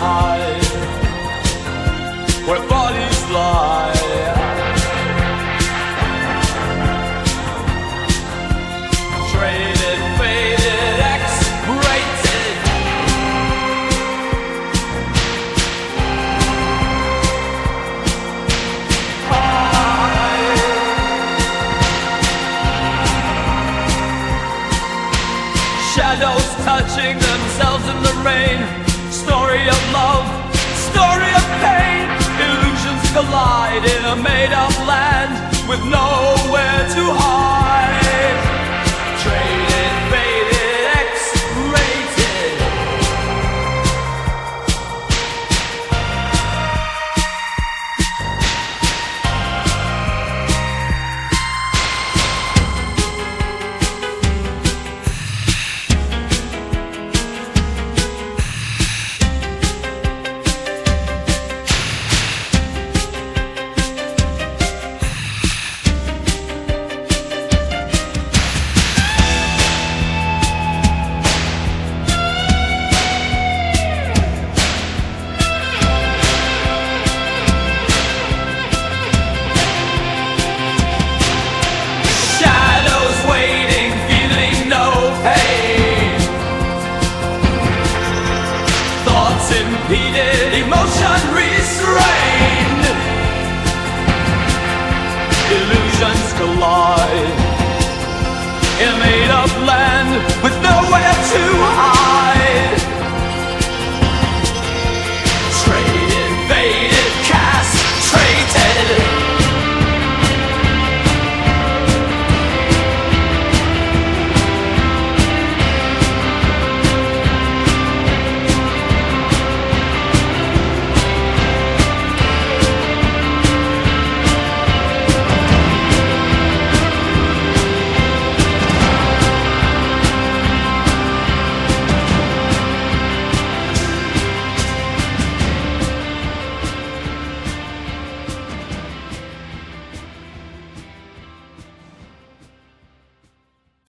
hide, where bodies lie. Traded, faded, X-rated. Shadows touching themselves in the rain. Story of love, story of pain. Illusions collide in a made up land with nowhere to hide. Impeded, emotion restrained. Illusions collide in a made up land with.